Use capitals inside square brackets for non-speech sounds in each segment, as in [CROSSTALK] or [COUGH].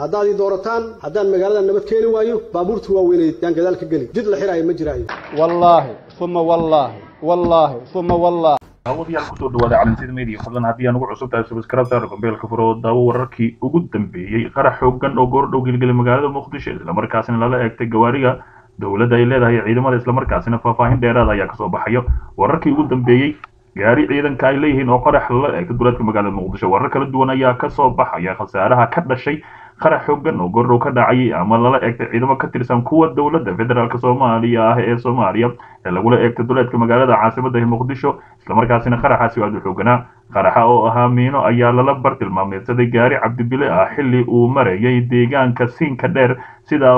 haddaad ii doorataan haddaan magaalada nabad keeni waayo baabuurta waaweyneed yaan gadaal ka geli jid la xiraayo ma jiraayo. Wallaahi uma wallaahi wallaahi uma wallaahi. Daawadayaal ku soo dhawaada calansida media. Fadlan haddii aan ugu cusub tahay subscribe gombeelka furo daawo wararkii ugu dambeeyey qarax xoogan oo goordhow gelgelay magaalada muqdisho islamarkaasina lala eegtay gawaariga dowladda ay leedahay ciidamada islamarkaasina faahfaahin dheeraada ayaa ka soo baxayo. Wararkii ugu dambeeyey gaari ciidanka ay leeyihiin oo qarax lala eegtay duleedka magaalada muqdisho. Warar kala duwan ayaa ka soo baxaya khasaaraha ka dhashay qarax xoogan oo goordhow ka dhacay ama lala eegtay ciidamo ka tirsan kuwa dowladda federaalk soomaaliya ah ee soomaaliya ee lagula eegtay duleedka magaalada caasimada muqdisho islamarkaasina qaraxaasi aada u xooganaa qaraxa oo ahaa miino ayaa lala bartilmaameedsaday gaari cabdibile ah xilli uu marayay deegaanka siinka dheer sida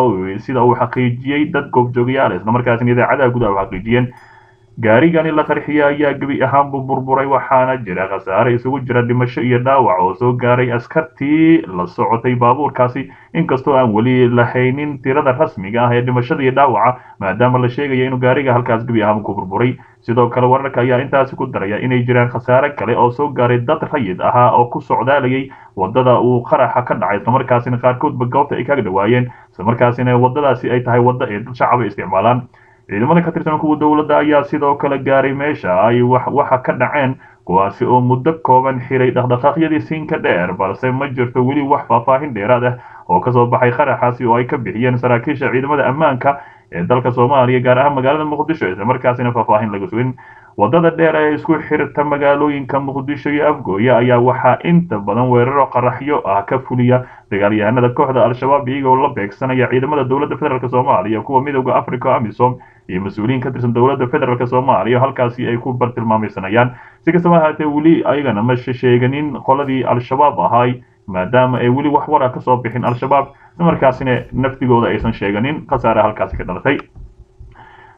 sida uu xaqiijiyey dad goobjoogayaal islamarkaasina idaacadaha gudaha u xaqiijiyeen gaarigani la qarxiyay ayaa gebi ahaanbu burburay waxaana jira khasaare isugu jira dhimasho iyo dhaawac oo soo gaaray askartii la socotay baabuurkaasi. Inkastoo aan weli lahaynin tirada rasmiga ah ee dhimashada iyo dhaawaca maadaama la sheegaya inuu gaariga halkaas gebi ahaanbu ku burburay. Sidoo kale wararka ayaa intaasi ku daraya inay jiraan khasaare kale oo soo gaaray dad rayid ahaa oo ku socdaalayay waddada uu qaraxa ka dhacay. Islamarkaasina qaarkoodba goobta ay kaga dhawaayeen. Islamarkaasina wadadaasi ay tahay wadda ay dad shacaba isticmaalaan ciidamada ka tirsan kuwa dowladda ayaa sidoo kale gaaray meesha ay waxa ka dhaceen kuwaasi oo muddo kooban xiray dhaqdhaqaaqyadii siinka dheer balse ma jirto weli wax faahfaahin dheeraad ah oo ka soo baxay qaraxaasi oo ay ka bixiyeen saraakiisha ciidamada ammaanka ee dalka soomaaliya gaar ahaan magaalada muqdisho islamarkaasina faahfaahin laga sugin waddada dheer ee isku xirta magaalooyinka muqdisho iyo afgooye ayaa waxaa inta badan weeraro qaraxyo ah ka fuliya dagaalyahanada kooxda al-shabaab iyagoo la beegsanaya ciidamada dowladda federaalk soomaaliya kuwa midooda africa amisom iyo mas'uuliyiin ka tirsan dowladda federaalk soomaaliya halkaasi ay ku bartilmaameysanayaan si kastaba ahaatee weli ayagana ma sheeganin qoladii al-shabaab ahay maadaama ay weli wax wara ka soo bixin al-shabaab. Islamarkaasina naftigooda aysan sheeganin khasaare halkaasi ka dhalatay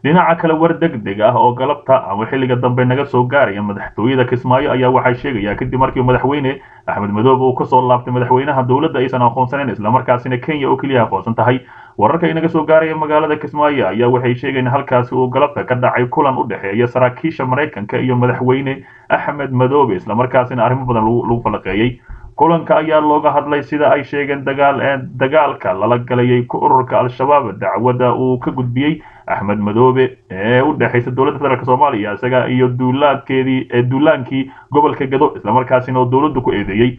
dhinaca kale war deg deg ah oo galabta ama xilliga dambe naga soo gaaraya madaxtooyada kismaayo ayaa waxaa sheegaya kadib markii madaxweyne axmed madoobe uu ka soo laabtay madaxweynaha dowladda aysan aqoonsaneyn islamarkaasina kenya oo keliya aqoonsan tahay. Wararka inaga soo gaaraya magaalada kismaayo ayaa waxay sheegayeen halkaasi uu galabta ka dhacay kulan u dhexeeya saraakiisha maraykanka iyo madaxweyne axmed madoobe islamarkaasina arrimo badan lagu falaqeeyey kulanka ayaa looga hadlay sida ay sheegeen dagaal dagaalka lala galayay ururka al-shabaab dacwadda uu ka gudbiyey axmed madoobe ee u dhexaysa dowladda federaalk soomaaliya isaga iyo duulaadkeedii ee duulaankii gobolka gado islamarkaasina oo dowladdu ku eedeeyey.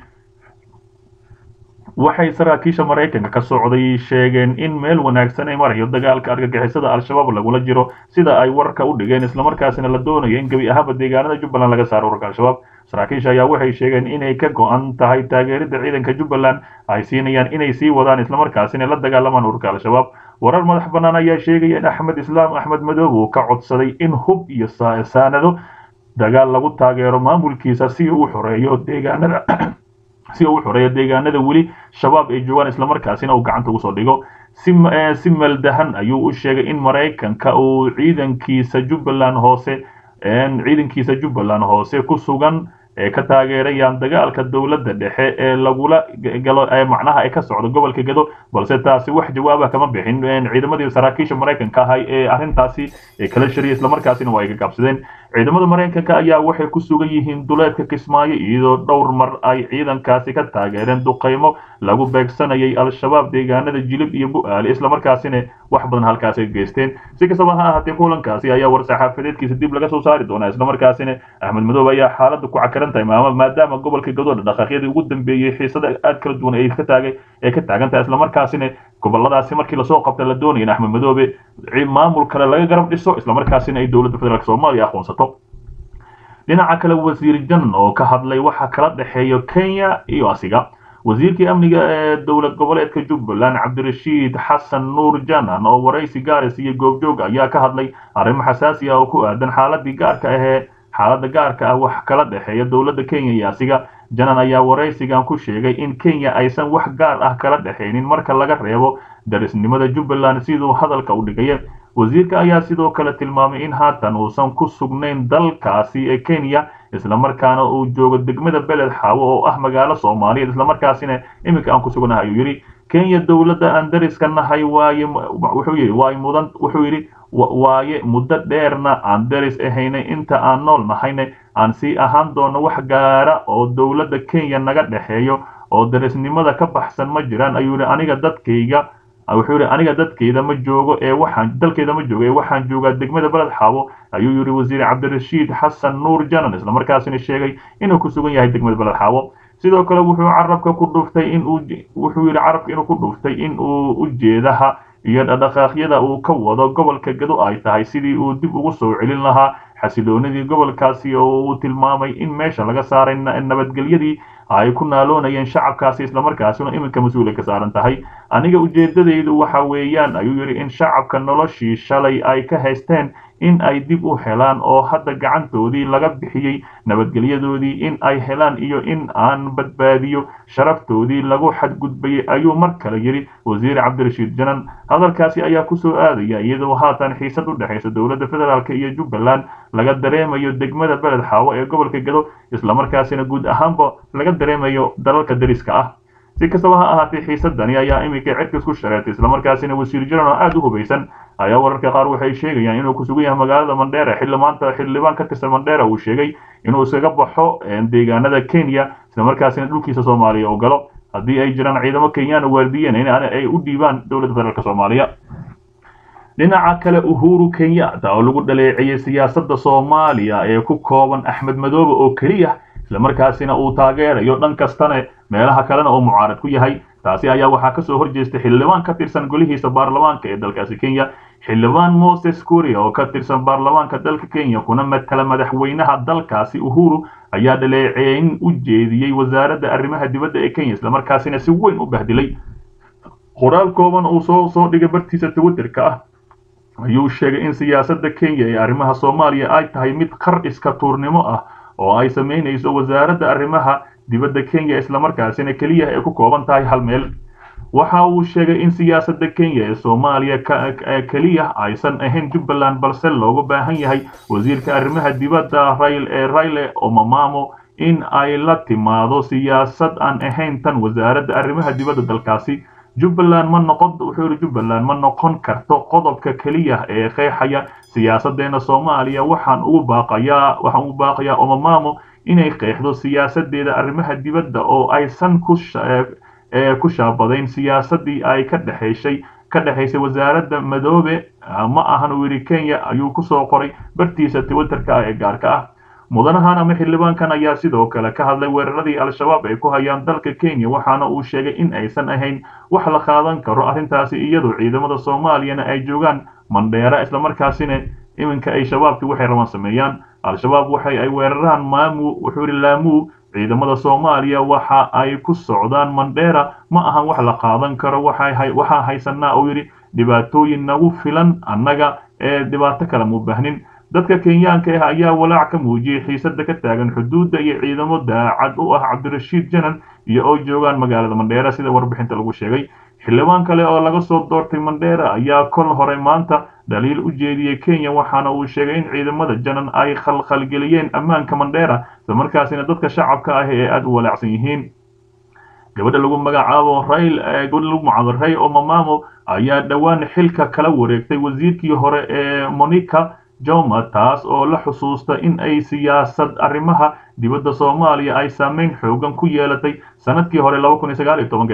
Waxay saraakiisha maraykanka ka socday sheegeen in meel wanaagsan ay marayo dagaalka argagixisada al-shabaab lagula jiro sida ay warka u dhigeen islamarkaasina la doonayo in gebi ahaanba deegaanada jubbaland laga saaro ururka al-shabaab. Saraakiisha ayaa waxay sheegeen inay ka go-an tahay taageerida ciidanka jubbaland ay siinayaan inay sii wadaan islamarkaasina la dagaalamaan ururka al-shabaab warar madax bannaan ayaa sheegaya in axmed islaam axmed madoobe uu ka codsaday in hub iyo saanado dagaal lagu taageero maamulkiisa si uu xoreeyo deegaanada [CLEARS THROAT] si uu xoreeyo deegaanada weli shabaab ay joogaan islamarkaasina uu gacanta ugu soo dhigo. Si maldahan ayuu u sheegay in maraykanka uu ciidankiisa jubbaland hoose ciidankiisa jubbaland hoose ku sugan ka taageerayaan dagaalka dowladda dhexe ee lagula galo macnaha ay ka socdo gobolka gado balse taasi wax jawaaba kama bixin ciidamadii saraakiisha maraykanka ahay ee arrintaasi kala shariya islamarkaasina waa ay ka gaabsadeen. Ciidamada maraykanka ayaa waxay ku sugan yihiin duleedka kismaayo iyadoo dhowr mar ay ciidankaasi ka taageereen duqaymo lagu beegsanayay al-shabaab deegaanada jilib iyo bu-aale islamarkaasina wax badan halkaasi ka geysteen. Si kastaba ha ahaatee kulankaasi ayaa war-saxaafadeedkiisa dib laga soo saari doonaa islamarkaasina axmed madoobe ayaa xaaladda ku cakaran tahay maadaama gobolka gadooda dhaqaaqyadii ugu dambeeyey xiisada aad kala duwan ay ka taagay ee ka taagan tahay islamarkaasina goboladaasi markii la soo qabta la doonaya in axmed madoobe maamul kale laga garab dhiso islamarkaasina ay dowladda federaalk soomaaliya aqoonsato. Dhinaca kale wasiir jan oo ka hadlay waxa kala dhexeeya kenya iyo asiga wasiirkii amniga ee dowlad goboleedka jubbaland cabdirashiid xasan nuur janan oo waraysi gaaris iyo goobjoog ayaa ka hadlay arrimo xasaasi ah oo ku aadan xaaladii gaarka ahee xaaladda gaarka ah wax kala dhexeeya dowladda kenya iyo asiga. Janan ayaa waraysigan ku sheegay in kenya aysan wax gaar ah kala dhexaynin marka laga reebo darisnimada jubbaland siduu hadalka u dhigaya wasiirka ayaa sidoo kale tilmaamay in haatan uusan ku sugnayn dalkaasi ee kenya islamarkaana uu joogo degmada beled xaawo oo ah magaalo soomaaliyeed islamarkaasina iminka aan ku sugnahay ayuu yidhi. Kenya dowladda aan dariska nahay waaye wuxuu yidhi waay mudan wuxuu yidhi waaye muddo dheerna aan daris ahaynay inta aan nool nahayna aan sii ahaan doono wax gaara oo dowladda kenya naga dhexeeyo oo darisnimada ka baxsan ma jiraan ayuu aniga dadkayga wuxuu yidhi aniga dadkayda ma joogo ee waxaan dalkayda ma joogo ee waxaan joogaa degmada beled xaabo ayuu yidhi wasiir cabdirashiid xasan nuur janan islamarkaasina sheegay inuu ku sugan yahay degmada beled xaabo sidoo kale wuxuu carabka ku dhuftay in uu wuxuu yidhi carabka inuu ku dhuftay in uu ujeedaha iyo dhaqdhaqaaqyada uu ka wado gobolka gado ay tahay sidii uu dib ugu soo celin lahaa. Xasiloonidii gobolkaasi oo uu tilmaamay in meesha laga saaray nabadgelyadii ay ku naaloonayeen shacabkaasi islamarkaasina iminka mas'uula ka saaran tahay. Aniga ujeedadaydu waxa weeyaan ayuu yidhi in shacabka noloshii shalay ay ka haysteen in ay dib u helaan oo hadda gacantoodii laga bixiyey nabadgelyadoodii in ay helaan iyo in aan badbaadiyo sharaftoodii lagu xadgudbayay ayuu mar kale yidhi wasiir cabdirashiid janan. Hadalkaasi ayaa ku soo aadaya iyadoo haatan xiisad u dhexaysa dowladda federaalk iyo jubbaland laga dareemayo degmada beled xaawo ee gobolka gado islamarkaasina guud ahaanba laga dareemayo dalalka dariska ah si kastaba ha ahaatee xiisadani ayaa iminka cirkas ku shareertay islamarkaasina wasiir janan oo aada u hubaysan. Ayaa wararka qaar waxay sheegayaan inuu ku sugan yahay magaalada mandheera xilli maanta xildhibaan ka tirsan mandheera uu sheegay inuu iskaga baxo deegaanada kenya islamarkaasina dhulkiisa soomaaliya oo galo. Haddii ay jiraan ciidamo kenyana waardiyen in ay u dhiibaan dowladda federaalk soomaaliya. Dhinaca kale uhuru kenyatta oo lagu dhaleeceeyey siyaasadda soomaaliya ee ku kooban axmed madoobe oo keliya islamarkaasina uu taageerayo dhan kastane meelaha kalena oo mucaarad ku yahay taasi ayaa waxaa ka soo horjeestay xildhibaan ka tirsan golihiisa baarlamaanka ee dalkaasi kenya. Xildhibaan moses kuria oo ka tirsan baarlamaanka dalka kenya kuna matala madaxweynaha dalkaasi uhuru ayaa dhaleeceyn u jeediyey wasaaradda arrimaha dibadda ee kenya islamarkaasina si weyn u bahdilay. Qoraal kooban uu soo soo dhigay bartiisa twitterka ah ayuu sheegay in siyaasadda kenya ee arrimaha soomaaliya ay tahay mid qar iska tuurnimo ah oo ay samaynayso wasaaradda arrimaha dibadda kenya islamarkaasina keliya ay ku kooban tahay hal meel. Waxa uu sheegay in siyaasadda kenya ee soomaaliya keliya aysan ahayn jubbaland balse looga baahan yahay wasiirka arrimaha dibadda ee rayle omamamo in ay la timaado siyaasad aan ahayn tan wasaaradda arrimaha dibadda dalkaasi jubbaland ma noqon wuxuu yidhi jubbaland ma noqon karto qodobka keliya ee qeexaya siyaasadeena soomaaliya. Waxaan ugu baaqayaa waxaan ugu baaqayaa omamamo inay qeexdo siyaasadeeda arrimaha dibadda oo aysan ku shaabadayn siyaasadii ay ka dhexaysay ka dhexaysay wasaaradda madoobe ma ahan uu yidhi kenya ayuu ku soo qoray. Bartiisa twitterka ee gaarka ah mudanahan ama xildhibaankan ayaa sidoo kale ka hadlay weeraradii al-shabaab ay ku hayaan dalka kenya waxaana uu sheegay in aysan ahayn wax la qaadan karo arrintaasi iyadoo ciidamada soomaaliyana ay joogaan mandheera islamarkaasina iminka ay shabaabkii waxay rabaan sameeyaan. Al-shabaab waxay ay weeraraan maamu wuxuu yidhi laamuu ciidamada soomaaliya waxa ay ku socdaan mandheera ma ahan wax la qaadan karo waxaa haysanaa uu yidhi. Dhibaatooyin nagu filan annaga ee dhibaato kale mu baahnin dadka kenyaanka ah ayaa walaac ka muujiyey xiisada ka taagan xuduudda iyo ciidamo daacad u ah cabdirashiid janan iyo oo joogaan magaalada mandheera sida warbixinta lagu sheegay. Xildhibaan kale oo laga soo doortay mandheera ayaa kol hore maanta dhaliil u jeediyey kenya waxaana uu sheegay in ciidamada janan ay khalkhalgeliyeen ammaanka mandheera islamarkaasina dadka shacabka ah ee aada u walaacsan yihiin. Gabadha lagu magacaabo rayl gabadha lagu magacaabo ray omamamo ayaa dhowaan xilka kala wareegtay wasiirkii hore ee monica joma taas oo la xusuusta in ay siyaasad arrimaha dibadda soomaaliya ay saameyn xoogan ku yeelatay sannadkii hore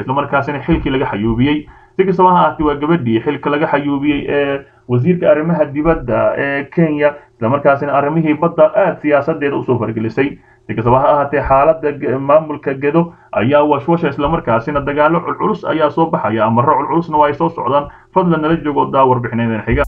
islamarkaasina xilkii laga xayuubiyey. Si kastaba ha ahaatee waa gabadhii xilka laga xayuubiyey ee wasiirka arrimaha dibadda ee kenya islamarkaasina arrimihii badda aada siyaasadeeda u soo fargelisay. Si kastaba ha ahaatee xaaladda maamulka gedo ayaa washwasha islamarkaasina dagaalo culculus ayaa soo baxaya amaro culculusna waa ay soo socdaan. Fadlan nala joogo daa warbixinadan xiga